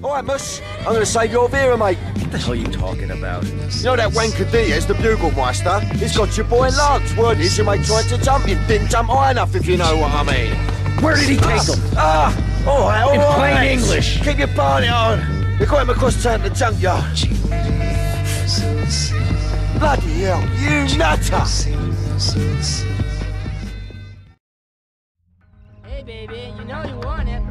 right, Mus. I'm gonna save your Vera, mate. What the hell are you talking about? You know that wanker Diaz, the bugle meister? He's got your boy locked. Word is your mate tried to jump him. Didn't jump high enough, if you know what I mean. Where did he take him? Ah, all right, all In right. plain mate. English. Keep your party on. We got him across town to the junkyard. Bloody hell, you nutter! Hey, baby, you know you want it.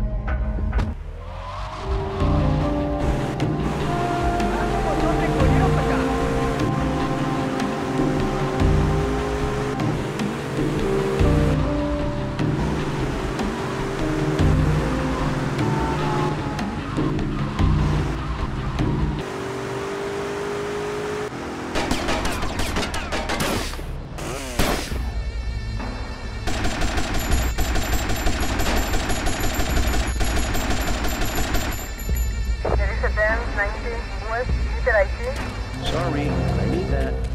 Sorry, I need that.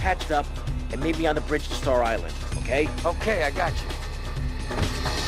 patched up and meet me on the bridge to Star Island, okay? Okay, I got you.